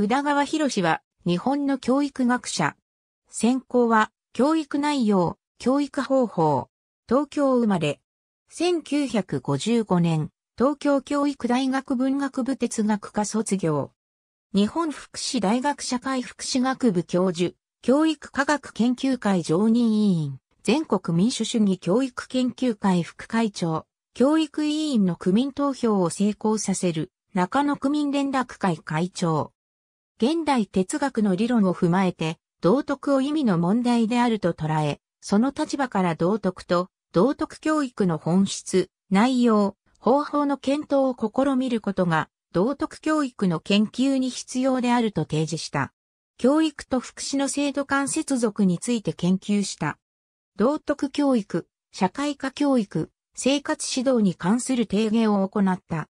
宇田川博は日本の教育学者。専攻は教育内容、教育方法。東京生まれ。1955年、東京教育大学文学部哲学科卒業。日本福祉大学社会福祉学部教授、教育科学研究会常任委員、全国民主主義教育研究会副会長、教育委員の区民投票を成功させる中野区民連絡会会長。現代哲学の理論を踏まえて、道徳を意味の問題であると捉え、その立場から道徳と道徳教育の本質、内容、方法の検討を試みることが道徳教育の研究に必要であると提示した。教育と福祉の制度間接続について研究した。道徳教育、社会科教育、生活指導に関する提言を行った。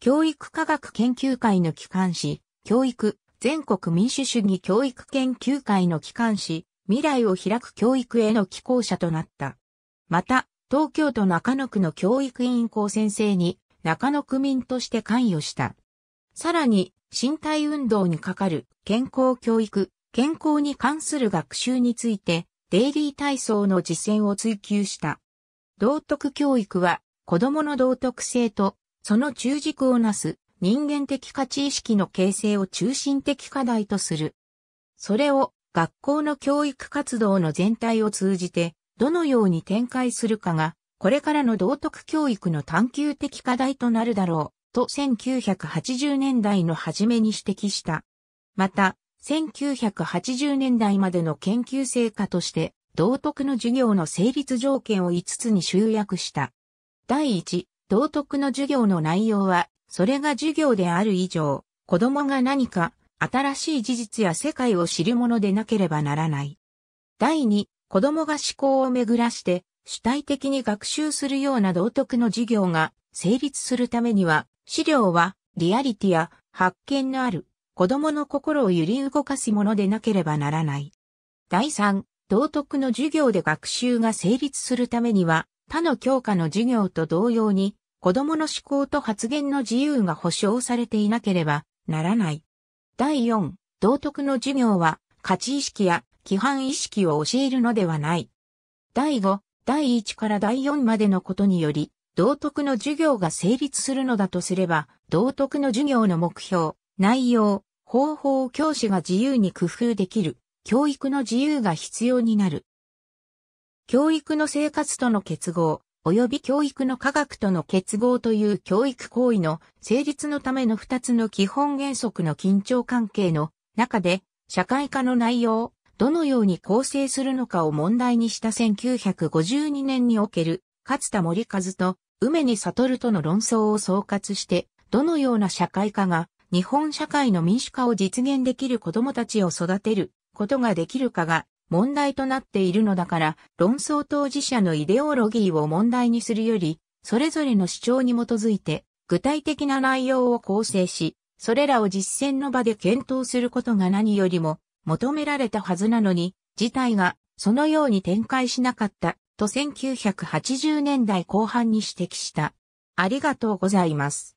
教育科学研究会の機関紙、教育、全国民主主義教育研究会の機関紙、未来を開く教育への寄稿者となった。また、東京都中野区の教育委員校先生に中野区民として関与した。さらに、身体運動にかかる健康教育、健康に関する学習について、デイリー体操の実践を追求した。道徳教育は、子供の道徳性と、その中軸をなす人間的価値意識の形成を中心的課題とする。それを学校の教育活動の全体を通じて、どのように展開するかが、これからの道徳教育の探求的課題となるだろう、と1980年代の初めに指摘した。また、1980年代までの研究成果として、道徳の授業の成立条件を5つに集約した。第1、道徳の授業の内容は、それが授業である以上、子供が何か新しい事実や世界を知るものでなければならない。第2、子供が思考を巡らして主体的に学習するような道徳の授業が成立するためには、資料はリアリティや発見のある子供の心を揺り動かすものでなければならない。第3、道徳の授業で学習が成立するためには、他の教科の授業と同様に、子供の思考と発言の自由が保障されていなければならない。第4、道徳の授業は価値意識や規範意識を教えるのではない。第5、第1から第4までのことにより、道徳の授業が成立するのだとすれば、道徳の授業の目標、内容、方法を教師が自由に工夫できる、教育の自由が必要になる。教育の生活との結合、及び教育の科学との結合という教育行為の成立のための二つの基本原則の緊張関係の中で、社会科の内容を、どのように構成するのかを問題にした1952年における、勝田森和と梅に悟との論争を総括して、どのような社会科が日本社会の民主化を実現できる子供たちを育てることができるかが問題となっているのだから、論争当事者のイデオロギーを問題にするより、それぞれの主張に基づいて、具体的な内容を構成し、それらを実践の場で検討することが何よりも求められたはずなのに、事態がそのように展開しなかったと1980年代後半に指摘した。ありがとうございます。